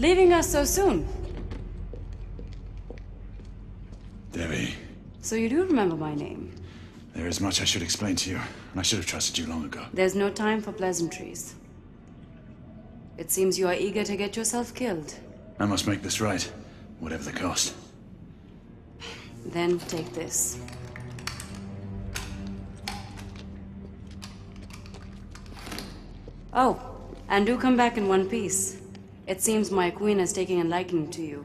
Leaving us so soon. Debbie. So you do remember my name. there is much I should explain to you, and I should have trusted you long ago. There's no time for pleasantries. It seems you are eager to get yourself killed. I must make this right, whatever the cost. Then take this. Oh, and do come back in one piece. It seems my queen is taking a liking to you.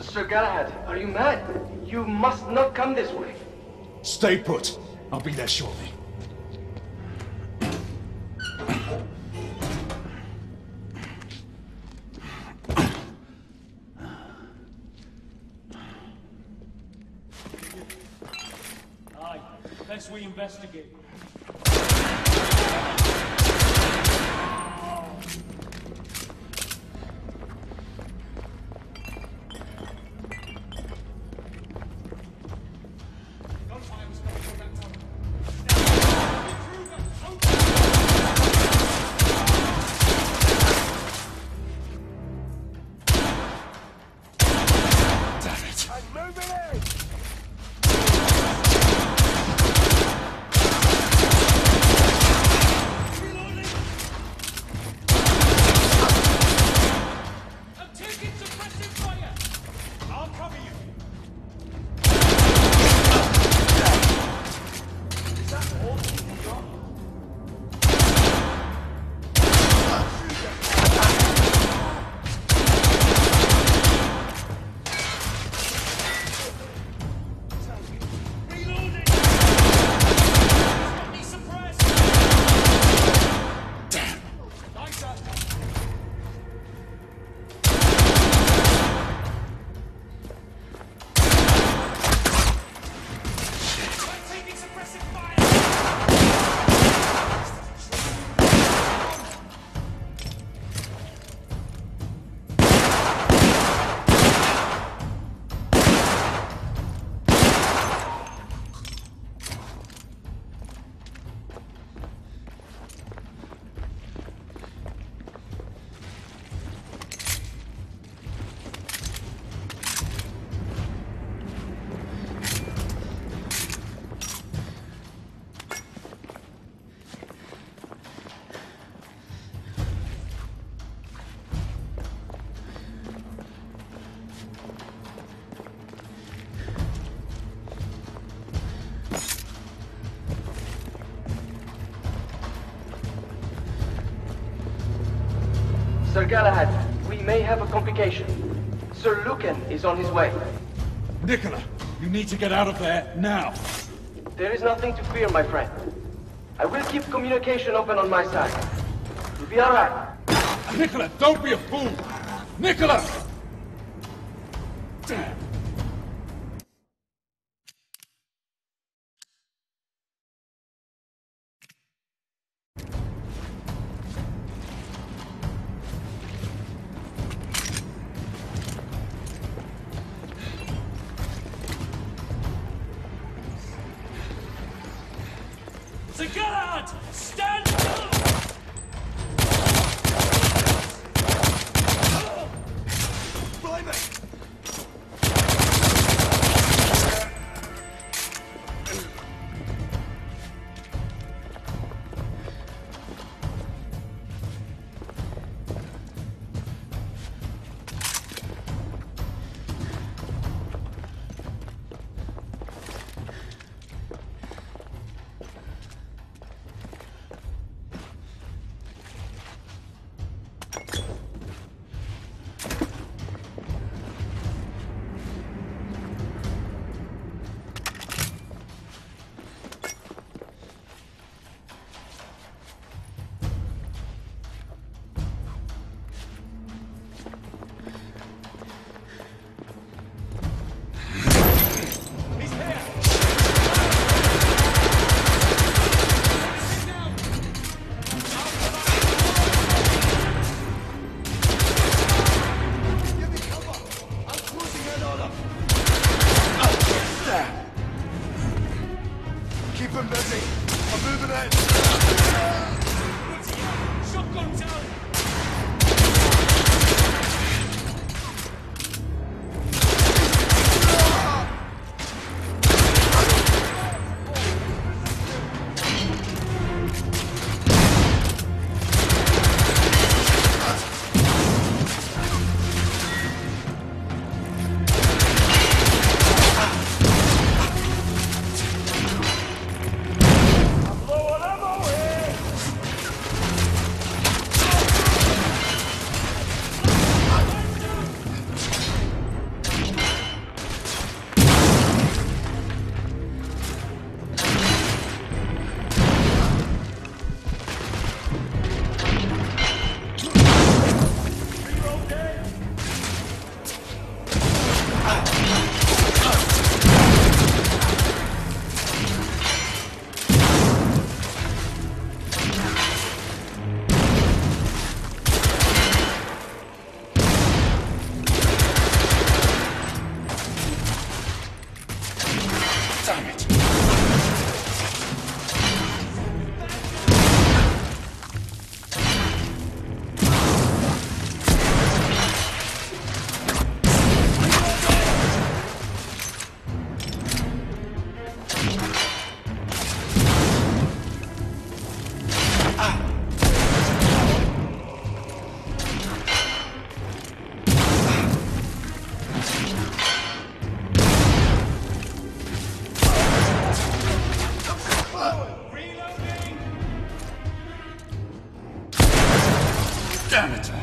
Sir Galahad, are you mad? You must not come this way. Stay put. I'll be there shortly. Aye, let's re-investigate. Damn it. I'm Sir Galahad, we may have a complication. Sir Lucan is on his way. Nikola, you need to get out of there now. There is nothing to fear, my friend. I will keep communication open on my side. You'll be alright. Nikola, don't be a fool. Nikola! Damn. Damn it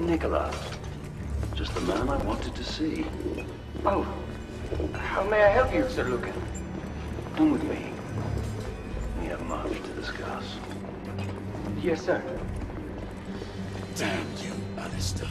Nicholas. Just the man I wanted to see. Oh, how may I help you, Sir Lucan? Come with me. We have much to discuss. Yes, sir. Damn you, Alastair.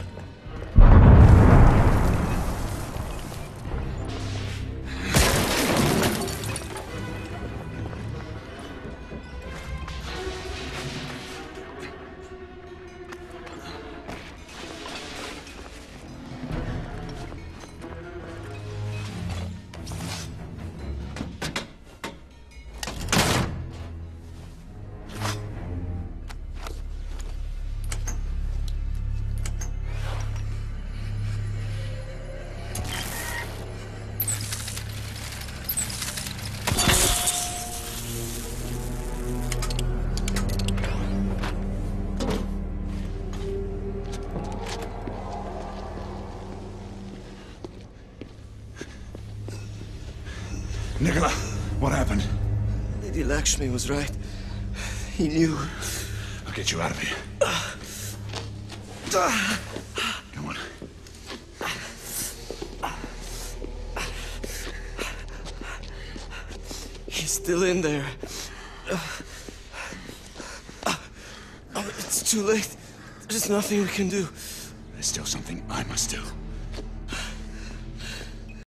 Lakshmi was right. He knew. I'll get you out of here. Come on. He's still in there. Oh, it's too late. There's nothing we can do. There's still something I must do.